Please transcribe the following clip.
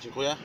Dziękuję.